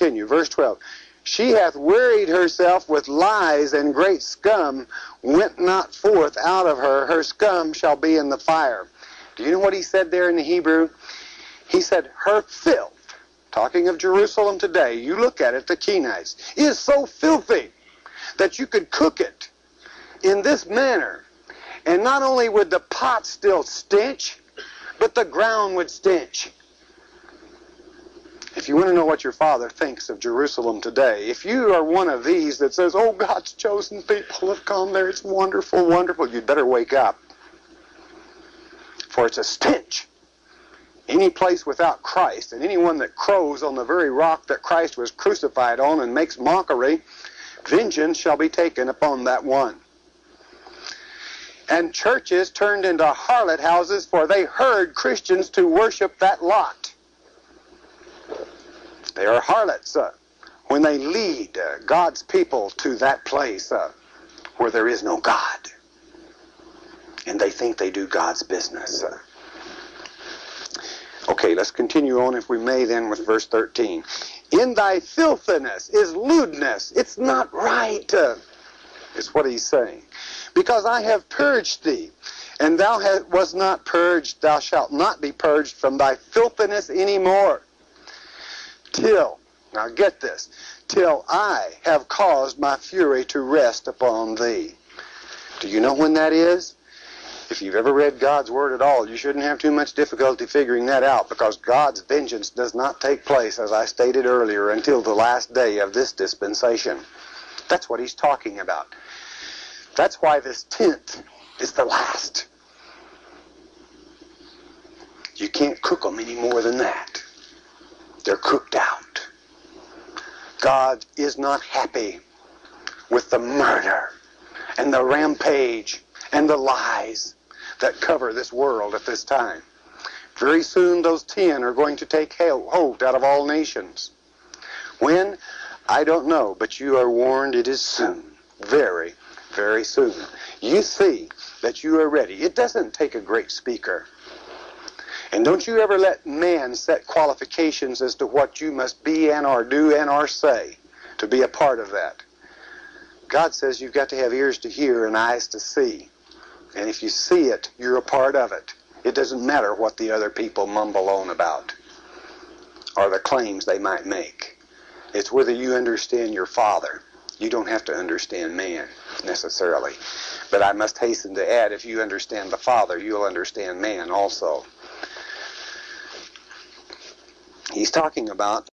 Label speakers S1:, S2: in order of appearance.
S1: continue. Verse 12. She hath wearied herself with lies, and great scum went not forth out of her. Her scum shall be in the fire. Do you know what he said there in the Hebrew? He said, Her filth, talking of Jerusalem today, you look at it, the Kenites, is so filthy that you could cook it in this manner. And not only would the pot still stench, but the ground would stench. You want to know what your father thinks of Jerusalem today, if you are one of these that says, oh, God's chosen people have come there, it's wonderful, wonderful, you'd better wake up. For it's a stench. Any place without Christ, and anyone that crows on the very rock that Christ was crucified on and makes mockery, vengeance shall be taken upon that one. And churches turned into harlot houses, for they herd Christians to worship that lot. They are harlots uh, when they lead uh, God's people to that place uh, where there is no God. And they think they do God's business. Okay, let's continue on, if we may, then with verse 13. In thy filthiness is lewdness. It's not right, uh, is what he's saying. Because I have purged thee, and thou was not purged, thou shalt not be purged from thy filthiness any more till, now get this, till I have caused my fury to rest upon thee. Do you know when that is? If you've ever read God's Word at all, you shouldn't have too much difficulty figuring that out because God's vengeance does not take place, as I stated earlier, until the last day of this dispensation. That's what he's talking about. That's why this tenth is the last. You can't cook them any more than that. They're cooked out. God is not happy with the murder and the rampage and the lies that cover this world at this time. Very soon those ten are going to take hold out of all nations. When? I don't know, but you are warned it is soon. Very, very soon. You see that you are ready. It doesn't take a great speaker. And don't you ever let man set qualifications as to what you must be and or do and or say to be a part of that. God says you've got to have ears to hear and eyes to see. And if you see it, you're a part of it. It doesn't matter what the other people mumble on about or the claims they might make. It's whether you understand your Father. You don't have to understand man necessarily. But I must hasten to add, if you understand the Father, you'll understand man also. He's talking about